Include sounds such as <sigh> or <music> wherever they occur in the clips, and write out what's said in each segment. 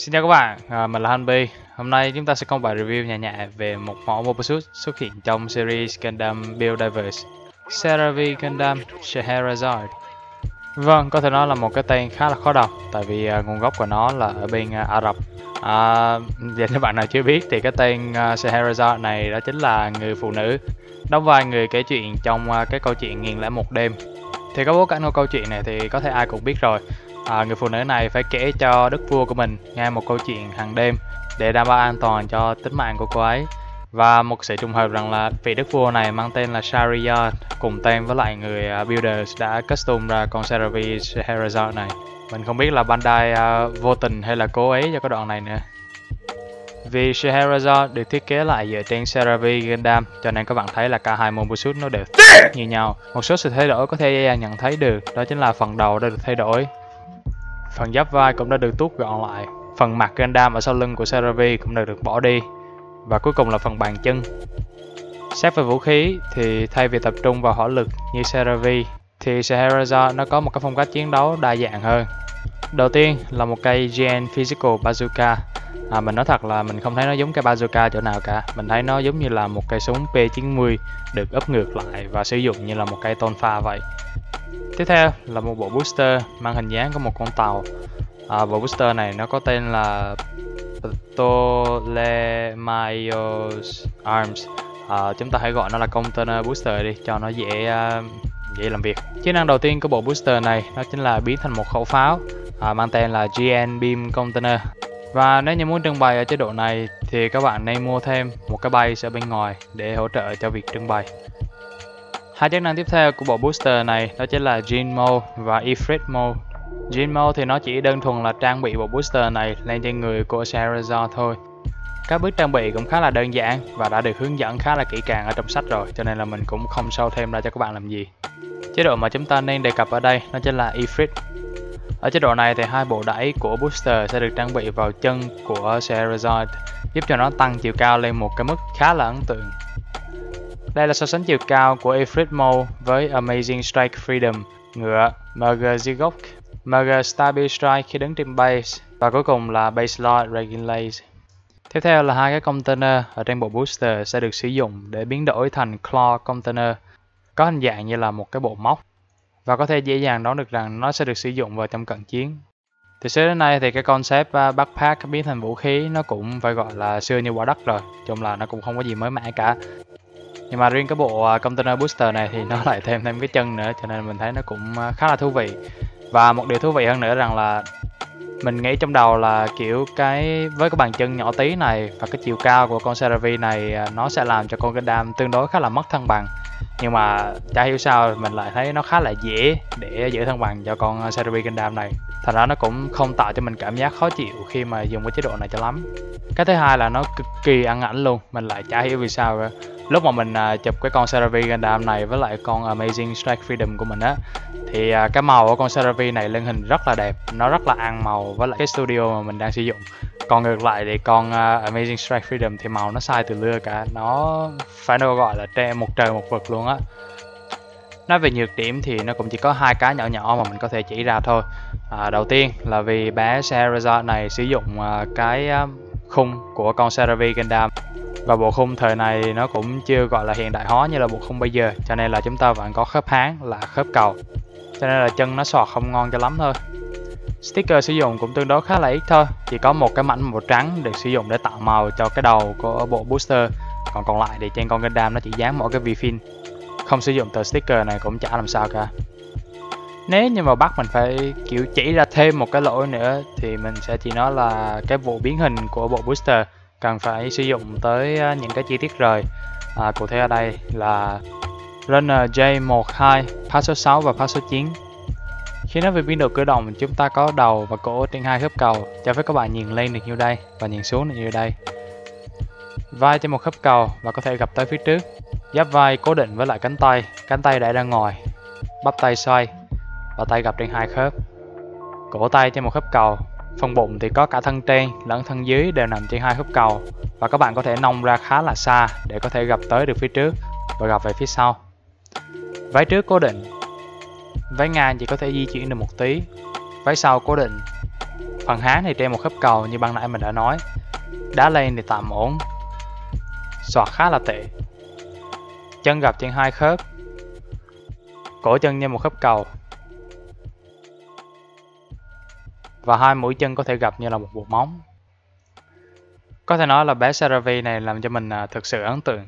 Xin chào các bạn, à, mình là Hanbi. Hôm nay chúng ta sẽ có một bài review nhẹ nhẹ về một mẫu mobile suit xuất hiện trong series Gundam Build Divers CeraVe Gundam Scheherazade Vâng, có thể nói là một cái tên khá là khó đọc tại vì uh, nguồn gốc của nó là ở bên uh, Ả Rập. À, Và cho bạn nào chưa biết thì cái tên à, uh, Scheherazade này đó chính là người phụ nữ đóng vai người kể chuyện trong uh, cái câu chuyện Nghìn lẻ một đêm. Thì cái bối cảnh của câu chuyện này thì có thể ai cũng biết rồi à, người phụ nữ này phải kể cho đức vua của mình nghe một câu chuyện hàng đêm để đảm bảo an toàn cho tính mạng của cô ấy. Và một sự trùng hợp rằng là vị đức vua này mang tên là Shariat cùng tên với lại người uh, builders đã custom ra con CeraVe Scheherazade này. Mình không biết là Bandai uh, vô tình hay là cố ý cho cái đoạn này nữa. Vì Scheherazade được thiết kế lại dựa trên CeraVe Gundam cho nên các bạn thấy là cả hai mobile suit nó đều như nhau. Một số sự thay đổi có thể nhận thấy được đó chính là phần đầu đã được thay đổi Phần giáp vai cũng đã được tuốt gọn lại. Phần mặt Gundam ở sau lưng của CeraVe cũng đã được bỏ đi. Và cuối cùng là phần bàn chân. Xét về vũ khí thì thay vì tập trung vào hỏa lực như CeraVe thì Scheherazade nó có một cái phong cách chiến đấu đa dạng hơn. Đầu tiên là một cây GN Physical Bazooka. À, mình nói thật là mình không thấy nó giống cái bazooka chỗ nào cả. Mình thấy nó giống như là một cây súng P90 được ấp ngược lại và sử dụng như là một cây tôn pha vậy. Tiếp theo là một bộ booster mang hình dáng của một con tàu. À, bộ booster này nó có tên là Ptolemaios Arms. À, chúng ta hãy gọi nó là container booster đi cho nó dễ uh, dễ làm việc. Chức năng đầu tiên của bộ booster này đó chính là biến thành một khẩu pháo à, mang tên là GN Beam Container. Và nếu như muốn trưng bày ở chế độ này thì các bạn nên mua thêm một cái bay ở bên ngoài để hỗ trợ cho việc trưng bày. Hai chức năng tiếp theo của bộ booster này, đó chính là Gene Mode và Ifrit Mode. Gene Mode thì nó chỉ đơn thuần là trang bị bộ booster này lên trên người của Charizard thôi. Các bước trang bị cũng khá là đơn giản và đã được hướng dẫn khá là kỹ càng ở trong sách rồi, cho nên là mình cũng không sâu thêm ra cho các bạn làm gì. Chế độ mà chúng ta nên đề cập ở đây nó chính là Ifrit. Ở chế độ này thì hai bộ đẩy của booster sẽ được trang bị vào chân của Charizard, giúp cho nó tăng chiều cao lên một cái mức khá là ấn tượng. Đây là so sánh chiều cao của Ifrit Mo với Amazing Strike Freedom, ngựa, Murder Zigok, Murder Stabil Strike khi đứng trên base, và cuối cùng là Base Lord Regulate. Tiếp theo là hai cái container ở trên bộ booster sẽ được sử dụng để biến đổi thành Claw Container, có hình dạng như là một cái bộ móc, và có thể dễ dàng đoán được rằng nó sẽ được sử dụng vào trong cận chiến. Từ xưa đến nay thì cái concept à, backpack biến thành vũ khí nó cũng phải gọi là xưa như quả đất rồi, chung là nó cũng không có gì mới mẻ cả nhưng mà riêng cái bộ à, container booster này thì nó <laughs> lại thêm thêm cái chân nữa, cho nên mình thấy nó cũng à, khá là thú vị. Và một điều thú vị hơn nữa rằng là mình nghĩ trong đầu là, kiểu, cái, với cái bàn chân nhỏ tí này và cái chiều cao của con CeraVe này à, nó sẽ làm cho con Gundam tương đối khá là mất thăng bằng. Nhưng mà chả hiểu sao mình lại thấy nó khá là dễ để giữ thăng bằng cho con CeraVe Gundam này thành ra nó cũng không tạo cho mình cảm giác khó chịu khi mà dùng cái chế độ này cho lắm. Cái thứ hai là nó cực kỳ ăn ảnh luôn mình lại chả hiểu vì sao rồi. lúc mà mình à, chụp cái con CeraVe Gundam này với lại con Amazing Strike Freedom của mình á thì à, cái màu của con CeraVe này lên hình rất là đẹp nó rất là ăn màu với lại cái studio mà mình đang sử dụng. Còn ngược lại thì con uh, Amazing Strike Freedom thì màu nó sai từ lưa cả nó phải nó gọi là tre một trời một vực luôn á nói về nhược điểm thì nó cũng chỉ có hai cái nhỏ nhỏ mà mình có thể chỉ ra thôi. À, đầu tiên là vì bé Charizard này sử dụng uh, cái uh, khung của con CeraVe Gundam và bộ khung thời này nó cũng chưa gọi là hiện đại hóa như là bộ khung bây giờ cho nên là chúng ta vẫn có khớp háng là khớp cầu. Cho nên là chân nó sọt không ngon cho lắm thôi. Sticker sử dụng cũng tương đối khá là ít thôi chỉ có một cái mảnh màu trắng được sử dụng để tạo màu cho cái đầu của bộ booster. Còn còn lại thì trên con Gundam nó chỉ dán mỗi cái vi-fin không sử dụng tờ sticker này cũng chả làm sao cả. Nếu như mà bắt mình phải kiểu chỉ ra thêm một cái lỗi nữa thì mình sẽ chỉ nói là cái vụ biến hình của bộ booster cần phải sử dụng tới à, những cái chi tiết rời. À, cụ thể ở đây là runner J12, pass số 6 và pass số 9 khi nói về biến độ cử động chúng ta có đầu và cổ trên hai khớp cầu. Cho phép các bạn nhìn lên được như đây và nhìn xuống được như đây vai trên một khớp cầu và có thể gặp tới phía trước. Giáp vai cố định với lại cánh tay. Cánh tay đẩy ra ngoài. Bắp tay xoay và tay gặp trên hai khớp. Cổ tay trên một khớp cầu. Phần bụng thì có cả thân trên, lẫn thân dưới đều nằm trên hai khớp cầu. Và các bạn có thể nông ra khá là xa để có thể gặp tới được phía trước và gặp về phía sau. Váy trước cố định. Váy ngang chỉ có thể di chuyển được một tí. Váy sau cố định. Phần háng thì trên một khớp cầu như ban nãy mình đã nói. Đá lên thì tạm ổn xoạc khá là tệ. Chân gặp trên hai khớp. Cổ chân như một khớp cầu. Và hai mũi chân có thể gặp như là một bộ móng có thể nói là bé saravi này làm cho mình à, thực sự ấn tượng.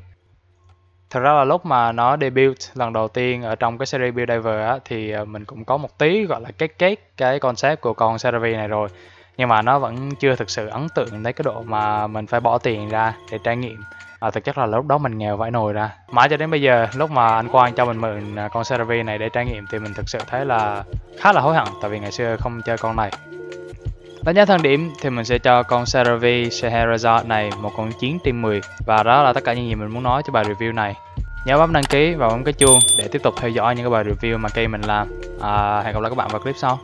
Thật ra là lúc mà nó debut lần đầu tiên ở trong cái series Build Diver á, thì à, mình cũng có một tí gọi là kết kết cái concept của con saravi này rồi. Nhưng mà nó vẫn chưa thực sự ấn tượng đến cái độ mà mình phải bỏ tiền ra để trải nghiệm à, thực chất là lúc đó mình nghèo vãi nồi ra mãi cho đến bây giờ lúc mà anh Quang cho mình mượn à, con CRV này để trải nghiệm thì mình thực sự thấy là khá là hối hận tại vì ngày xưa không chơi con này Đánh giá thân điểm thì mình sẽ cho con CRV Scheherazade này một con 9 trên 10 và đó là tất cả những gì mình muốn nói cho bài review này. Nhớ bấm đăng ký và bấm cái chuông để tiếp tục theo dõi những cái bài review mà cây mình làm. À, hẹn gặp lại các bạn vào clip sau.